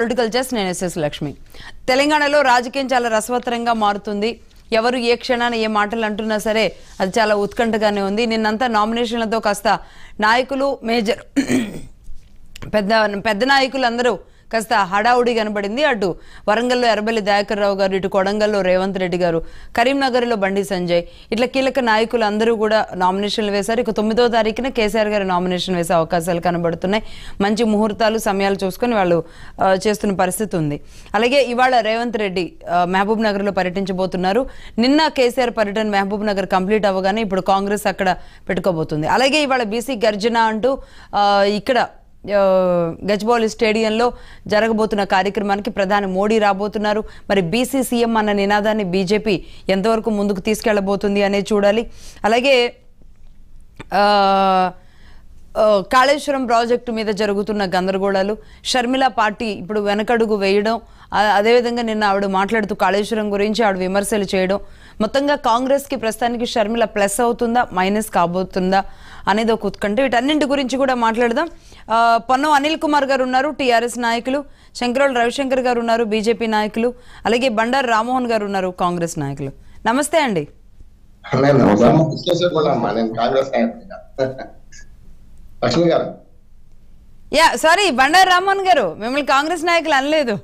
Political just నేను SS Lakshmi. తెలంగాణలో రాజకీయం చాలా రసవత్తరంగా మారుతుంది. ఎవరు ఏ క్షణాన ఏ మాటలు అంటున్నా సరే అది చాలా ఉత్కంఠగానే ఉంది. నిన్నంతా నామినేషన్లతో కాస్త నాయకులు మేజర్. పెద్ద పెద్ద నాయకులు అందరూ కాస్త హడావుడి కనబడింది. అటు వరంగల్లో ఎర్రబెల్లి దయాకర్ రావు గారు ఇటు కొడంగల్లో రేవంత్ రెడ్డి గారు కరీంనగర్లో బండి సంజయ్ ఇట్లా కీలక నాయకులు అందరూ కూడా నామినేషన్లు వేశారు. ఇక తొమ్మిదో తారీఖున కేసీఆర్ గారు నామినేషన్ వేసే అవకాశాలు కనబడుతున్నాయి. మంచి ముహూర్తాలు సమయాలు చూసుకొని వాళ్ళు చేస్తున్న పరిస్థితి ఉంది. అలాగే ఇవాళ రేవంత్ రెడ్డి మహబూబ్ నగర్లో పర్యటించబోతున్నారు. నిన్న కేసీఆర్ పర్యటన మహబూబ్ నగర్ కంప్లీట్ అవ్వగానే ఇప్పుడు కాంగ్రెస్ అక్కడ పెట్టుకోబోతుంది. అలాగే ఇవాళ బీసీ గర్జన అంటూ ఇక్కడ గజ్బౌలి స్టేడియంలో జరగబోతున్న కార్యక్రమానికి ప్రధాని మోడీ రాబోతున్నారు. మరి బీసీ సీఎం అన్న నినాదాన్ని బీజేపీ ఎంతవరకు ముందుకు తీసుకెళ్ళబోతుంది అనేది చూడాలి. అలాగే ఆ, కాళేశ్వరం ప్రాజెక్టు మీద జరుగుతున్న గందరగోళాలు షర్మిల పార్టీ ఇప్పుడు వెనకడుగు వేయడం అదేవిధంగా నిన్న ఆవిడ మాట్లాడుతూ కాళేశ్వరం గురించి ఆవిడ విమర్శలు చేయడం మొత్తంగా కాంగ్రెస్కి ప్రస్తుతానికి షర్మిల ప్లస్ అవుతుందా మైనస్ కాబోతుందా అనేది ఒక ఉత్కంఠ. వీటన్నింటి గురించి కూడా మాట్లాడదాం. పొన్నం అనిల్ కుమార్ గారు ఉన్నారు టీఆర్ఎస్ నాయకులు. శంకరోల్ రవిశంకర్ గారు ఉన్నారు బీజేపీ నాయకులు. అలాగే బండారు రామ్మోహన్ గారు ఉన్నారు కాంగ్రెస్ నాయకులు. నమస్తే అండి. కాంగ్రెస్ లక్ష్మి గారు. యా సారీ బండారు రామ్మోహన్ గారు. మిమ్మల్ని కాంగ్రెస్ నాయకులు అనలేదు.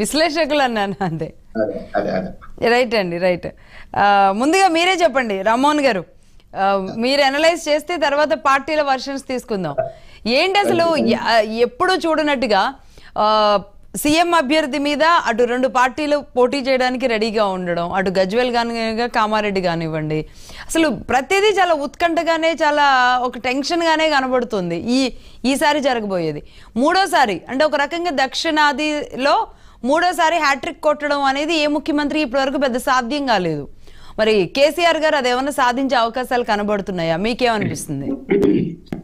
విశ్లేషకులు అన్నాను అంతే. రైట్ అండి రైట్. ముందుగా మీరే చెప్పండి రామ్మోహన్ గారు. మీరు అనలైజ్ చేస్తే తర్వాత పార్టీల వర్షన్స్ తీసుకుందాం. ఏంటి అసలు ఎప్పుడు చూడనట్టుగా సీఎం అభ్యర్థి మీద అటు రెండు పార్టీలు పోటీ చేయడానికి రెడీగా ఉండడం అటు గజ్వేల్ కానివ్వండి కామారెడ్డి కానివ్వండి. అసలు ప్రతిదీ చాలా ఉత్కంఠగానే చాలా ఒక టెన్షన్గానే కనబడుతుంది ఈ ఈసారి జరగబోయేది. మూడోసారి అంటే ఒక రకంగా దక్షిణాదిలో మూడోసారి హ్యాట్రిక్ కొట్టడం అనేది ఏ ముఖ్యమంత్రి ఇప్పటివరకు పెద్ద సాధ్యం కాలేదు. మరి కేసీఆర్ గారు అదేమన్నా సాధించే అవకాశాలు కనబడుతున్నాయా? మీకేమనిపిస్తుంది?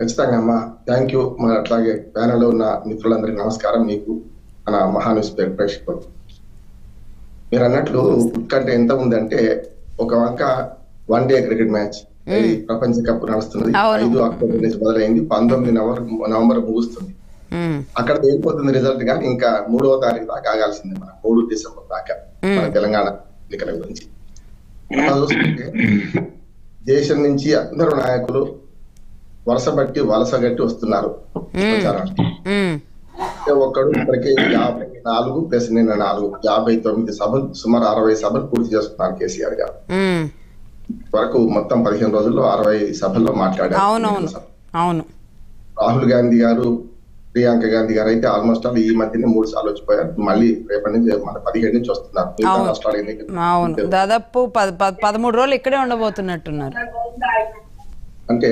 ఖచ్చితంగా అమ్మా. థ్యాంక్ యూ మరి అట్లాగే ప్యానెల్లో ఉన్న మిత్రులందరికీ నమస్కారం. మీకు మన మహాన్యూస్ పేరు ప్రేక్షకులు. మీరు అన్నట్లు ఉత్కంఠ ఎంత ఉందంటే ఒక వంక వన్ డే క్రికెట్ మ్యాచ్. ప్రపంచ కప్ నడుస్తున్నది. ఐదు అక్టోబర్ నుంచి మొదలైంది. పంతొమ్మిది నవంబర్ నవంబర్ ముగుస్తుంది. అక్కడ తేలిపోతుంది రిజల్ట్ కానీ ఇంకా మూడవ తారీఖు దాకా ఆగాల్సిందే మన. మూడు డిసెంబర్ దాకా. మన తెలంగాణ ఎన్నికల గురించి. దేశం నుంచి అందరూ నాయకులు వరుస బట్టి వలస గట్టి వస్తున్నారు. ఒక్కడు ఇప్పటికే యాభై నాలుగు ప్లస్ నిన్న నాలుగు యాభై తొమ్మిది సభలు సుమారు అరవై సభలు పూర్తి చేసుకున్నారు కేసీఆర్ గారు. వరకు మొత్తం పదిహేను రోజుల్లో అరవై సభల్లో మాట్లాడారు. అవును. రాహుల్ గాంధీ గారు ప్రియాంక గాంధీ గారు అయితే ఆల్మోస్ట్ ఆల్ ఈ మధ్యనే మూడు సార్లు వచ్చిపోయారు. మళ్ళీ రేపటి నుంచి మన పదిహేడు నుంచి వస్తున్నారు. అవును. దాదాపు పద- పద- పదమూడు రోజులు ఇక్కడే ఉండబోతున్నట్టున్నారు. అంటే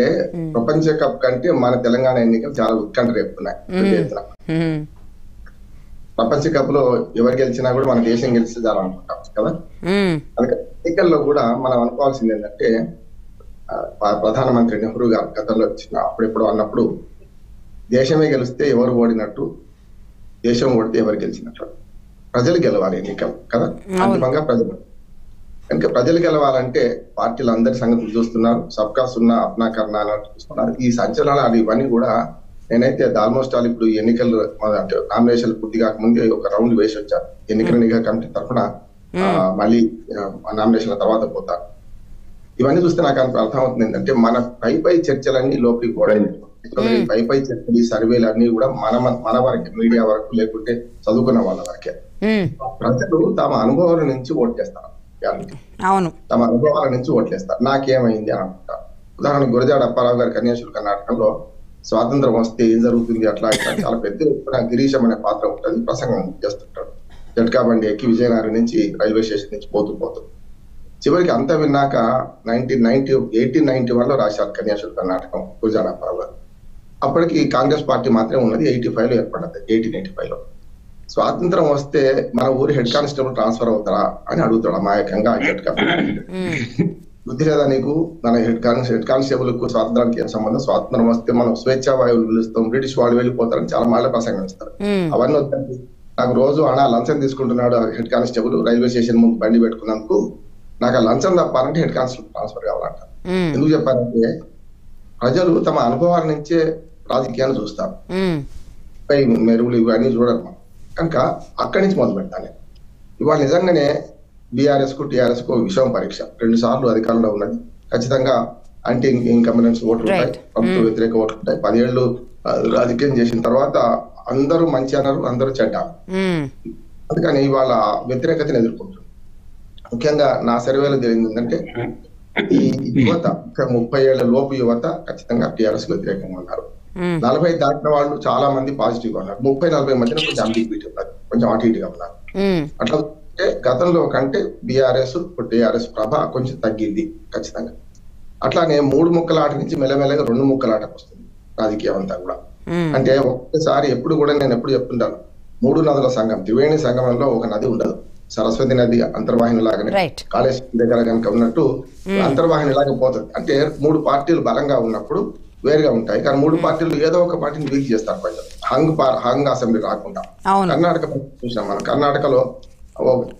ప్రపంచ కప్ కంటే మన తెలంగాణ ఎన్నికలు చాలా ఉత్కంఠ రేపుతున్నాయి. ప్రపంచ కప్లో ఎవరు గెలిచినా కూడా మన దేశం గెలిస్తే చాలా అనుకుంటాం కదా. అందుకే ఎన్నికల్లో కూడా మనం అనుకోవాల్సింది ఏంటంటే ప్రధానమంత్రి నెహ్రూ గారు గతంలో వచ్చిన అప్పుడెప్పుడు అన్నప్పుడు దేశమే గెలిస్తే ఎవరు ఓడినట్టు దేశం ఓడితే ఎవరు గెలిచినట్లు ప్రజలు గెలవాలి ఎన్నికలు కదా? అంతిమంగా ప్రజలు. కనుక ప్రజలు గెలవాలంటే పార్టీలు అందరి సంగతులు చూస్తున్నారు. సబ్కా సున్నా అప్నా కర్నా చూస్తున్నారు. ఈ సంచలనాలు ఇవన్నీ కూడా నేనైతే ఆల్మోస్ట్ ఆల్ ఇప్పుడు ఎన్నికలు అంటే నామినేషన్ పూర్తి కాకముందే ఒక రౌండ్ వేసి వచ్చాను ఎన్నికల నిఘా కమిటీ తరఫున మళ్ళీ నామినేషన్ల తర్వాత పోతారు ఇవన్నీ చూస్తే నాకు అంత అర్థమవుతుంది ఏంటంటే మన పై పై చర్చలన్నీ లోపలికి ఈ పై పై చర్చలు ఈ సర్వేలు అన్ని కూడా మన మన వరకే మీడియా వరకు లేకుంటే చదువుకున్న వాళ్ళ వరకే. ప్రజలు తమ అనుభవాల నుంచి ఓట్లేస్తారు గ్యారంటీ అవును. తమ అనుభవాల నుంచి ఓట్లేస్తారు నాకేమైంది అని అనుకుంటారు ఉదాహరణ గురజాడ అప్పారావు గారి కన్యాశుల కర్ణాటకలో స్వాతంత్రం వస్తే ఏం జరుగుతుంది అట్లా ఇట్లా చాలా పెద్ద ఎత్తున గిరీశం అనే పాత్ర ఉంటుంది. ప్రసంగం చేస్తుంటాడు. జట్కా బండి ఎక్కి విజయనగరం నుంచి రైల్వే స్టేషన్ నుంచి పోతూ పోతూ. చివరికి అంతా విన్నాక నైన్టీన్ నైన్టీ ఎయిటీన్ నైన్టీ వన్లో రాశారు కన్యాశుల కర్ణాటకం గురజాడ అప్పారావు గారు. అప్పటికి కాంగ్రెస్ పార్టీ మాత్రమే ఉన్నది. ఎయిటీ ఫైవ్లో ఏర్పడ్డది. ఎయిటీన్ ఎయిటీ ఫైవ్లో స్వాతంత్రం వస్తే మన ఊరి హెడ్ కానిస్టేబుల్ ట్రాన్స్ఫర్ అవుతారా అని అడుగుతాడు అమాయకంగా జట్కా మ్మ్. బుద్ధి లేదా నీకు? మన హెడ్ కానిస్ హెడ్ కానిస్టేబుల్కు స్వాతంత్రానికి ఏం సంబంధం? స్వాతంత్రం వస్తే మనం స్వేచ్ఛా వాయువులు పిలుస్తాం బ్రిటిష్ వాళ్ళు వెళ్ళిపోతారని చాలా మాటలు ప్రసంగిస్తారు మ్మ్. అవన్నీ వద్దండి. నాకు రోజు అనా లంచం తీసుకుంటున్నాడు హెడ్ కానిస్టేబుల్ రైల్వే స్టేషన్ ముందు బండి పెట్టుకున్నందుకు నాకు ఆ లంచం తప్పాలంటే హెడ్ కానిస్టేబుల్ ట్రాన్స్ఫర్ కావాలంట. మ్మ్. ఎందుకు చెప్పారంటే ప్రజలు తమ అనుభవాల నుంచే రాజకీయాన్ని చూస్తారు. మెరుగులు ఇవన్నీ చూడరు. కనుక అక్కడి నుంచి మొదలు పెట్టాలి. ఇవాళ నిజంగానే బీఆర్ఎస్కు టీఆర్ఎస్కు విషయం పరీక్ష. రెండు సార్లు అధికారంలో ఉన్నది. ఖచ్చితంగా యాంటీ ఇన్కంబరెన్స్ ఓట్లు ఉంటాయి. ప్రభుత్వ వ్యతిరేక ఓట్లు ఉంటాయి. పదేళ్ళు రాజకీయం చేసిన తర్వాత అందరూ మంచి అన్నారు అందరూ చెడ్డ మ్మ్. అందుకని ఇవాళ వ్యతిరేకతను ఎదుర్కొంటుంది ముఖ్యంగా నా సర్వేలో తెలిసింది ఏంటంటే ఈ యువత ముప్పై ఏళ్ళ లోపు యువత ఖచ్చితంగా టిఆర్ఎస్ వ్యతిరేకంగా ఉన్నారు. నలభై దాటిన వాళ్ళు చాలా మంది పాజిటివ్గా ఉన్నారు. ముప్పై నలభై మధ్యన కొంచెం అంబిగ్విటీ ఉన్నారు. కొంచెం అటు ఇటుగా ఉన్నారు. అట్లా అంటే గతంలో కంటే బీఆర్ఎస్ టీఆర్ఎస్ ప్రభ కొంచెం తగ్గింది ఖచ్చితంగా. అట్లానే మూడు ముక్కల ఆట నుంచి మెల్లమెల్లగా రెండు ముక్కల ఆటకు వస్తుంది రాజకీయం అంతా కూడా. అంటే ఒక్కసారి ఎప్పుడు కూడా నేను ఎప్పుడు చెప్తుంటాను మూడు నదుల సంఘం త్రివేణి సంగమంలో ఒక నది ఉండదు. సరస్వతి నది అంతర్వాహిని లాగానే రైట్ కాళేశ్వరం దగ్గర కనుక ఉన్నట్టు అంతర్వాహిని లాగా పోతుంది. అంటే మూడు పార్టీలు బలంగా ఉన్నప్పుడు వేరుగా ఉంటాయి. కానీ మూడు పార్టీలు ఏదో ఒక పార్టీని వీక్ చేస్తారు కొంచెం హంగ్ హంగ్ అసెంబ్లీ రాకుండా. కర్ణాటక చూసాం మనం. కర్ణాటకలో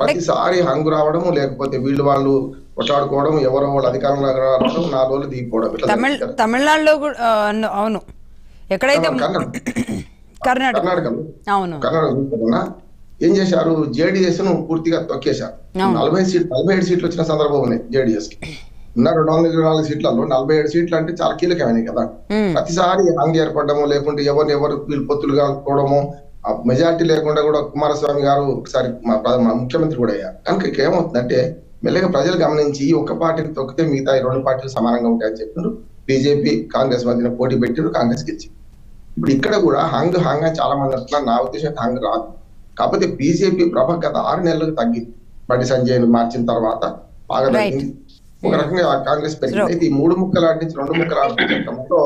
ప్రతిసారి హంగు రావడము లేకపోతే వీళ్ళు వాళ్ళు కొట్లాడుకోవడం ఎవరో వాళ్ళు అధికారంలో రావడం నాలుగు రోజులు దిగిపోవడం. తమిళనాడులో కూడా అవును. ఎక్కడైతే కర్ణాటక కర్ణాటకలో? ఏం చేశారు? జేడీఎస్ను పూర్తిగా తొక్కేశారు. నలభై సీట్ నలభై ఏడు సీట్లు వచ్చిన సందర్భం ఉన్నాయి జేడీఎస్కి ఉన్న రెండు వందల ఇరవై నాలుగు సీట్లలో నలభై ఏడు సీట్లు అంటే చాలా కీలకమైనవి కదా. ప్రతిసారి హంగ్ ఏర్పడము లేకుంటే ఎవరిని ఎవరు వీళ్ళు పొత్తులు కాకపోవడము మెజార్టీ లేకుండా కూడా కుమారస్వామి గారు ఒకసారి మా ముఖ్యమంత్రి కూడా అయ్యారు. కనుక ఏమవుతుందంటే మెల్లగా ప్రజలు గమనించి ఈ ఒక్క పార్టీని తొక్కితే మిగతా రెండు పార్టీలు సమానంగా ఉంటాయని చెప్పారు బీజేపీ కాంగ్రెస్ మధ్యన పోటీ పెట్టారు కాంగ్రెస్ గెలిచింది. ఇప్పుడు ఇక్కడ కూడా హంగ్ హంగ్ చాలా మంది అంటున్నారు నా ఉద్దేశం హంగ్ రాదు. కాకపోతే బీజేపీ ప్రభ గత ఆరు నెలలకు తగ్గింది. బండి సంజయ్ మార్చిన తర్వాత బాగా. తగ్గింది. ఒక రకంగా కాంగ్రెస్ పెరిగింది అయితే ఈ మూడు ముక్కలు ఆడించి రెండు ముక్కలు ఆడించడంలో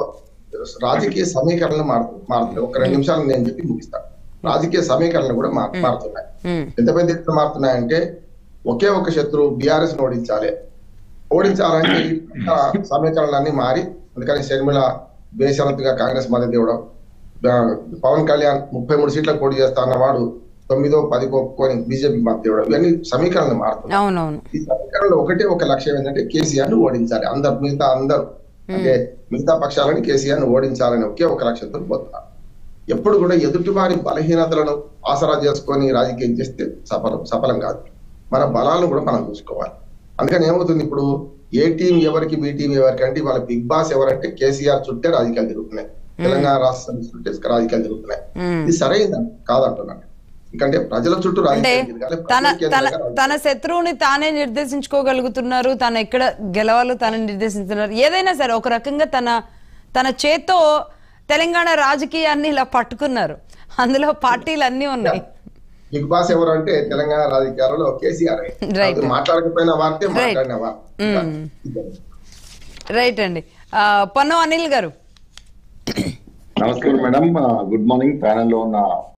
రాజకీయ సమీకరణలు మారుతుంది మారుతున్నాయి. ఒక రెండు నిమిషాలు నేను చెప్పి ముగిస్తాను రాజకీయ సమీకరణలు కూడా మారు- మారుతున్నాయి. మ్మ్. ఎంత పెద్ద ఎత్తున మారుతున్నాయంటే ఒకే ఒక శత్రువు బీఆర్ఎస్ను ఓడించాలి. ఓడించాలంటే సమీకరణలన్నీ మారి అందుకని షర్మిల బేషరతుగా కాంగ్రెస్ మద్దతు ఇవ్వడం పవన్ కళ్యాణ్ ముప్పై మూడు సీట్లకు పోటీ చేస్తా అన్నవాడు తొమ్మిదో పదికో ఒప్పుకొని బీజేపీ మద్దతు ఇవ్వడం ఇవన్నీ సమీకరణలు మారుతున్నాయి. ఈ సమీకరణలో ఒకటే ఒక లక్ష్యం ఏంటంటే కేసీఆర్ను ఓడించాలి. అందరు మిగతా అందరు. అంటే మిగతా పక్షాలని కేసీఆర్ను ఓడించాలని ఒకే ఒక లక్ష్యంతో పోతున్నారు ఎప్పుడు కూడా ఎదుటి వారి బలహీనతలను ఆసరా చేసుకొని రాజకీయం చేస్తే సఫలం సఫలం కాదు. మన బలాలను కూడా మనం చూసుకోవాలి. అందుకని ఏమవుతుంది ఇప్పుడు? ఏ టీం ఎవరికి బి టీం ఎవరికి అంటే వాళ్ళ బిగ్ బాస్ ఎవరంటే కేసీఆర్ చుట్టే రాజకీయాలు జరుగుతున్నాయి. తెలంగాణ రాష్ట్రం చుట్టే రాజకీయాలు జరుగుతున్నాయి. మ్మ్. ఇది సరైన కాదంటున్నాను. ఎందుకంటే ప్రజల చుట్టూ తన తన శత్రువుని తానే నిర్దేశించుకోగలుగుతున్నారు తను ఎక్కడ గెలవాలో తను నిర్దేశిస్తున్నారు. ఏదైనా సరే ఒక రకంగా తన తన చేత్తో తెలంగాణ రాజకీయాన్ని ఇలా పట్టుకున్నారు. అందులో పార్టీలు అన్నీ ఉన్నాయి. బిగ్ బాస్ ఎవరు అంటే తెలంగాణ రాజకీయాలలో కేసీఆర్. మాట్లాడకపోయిన వార్తే. మాట్లాడిన. రైట్ అండి. ఆ, పొన్నం అనిల్ గారు. నమస్కారం మేడం. Good morning. ప్యానెల్లో ఉన్న